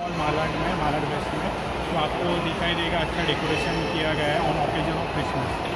mall Malad में Malad waste में तो आपको दिखाई देगा अच्छा डेकोरेशन किया गया है ऑन ऑकेजन ऑफ़ क्रिसमस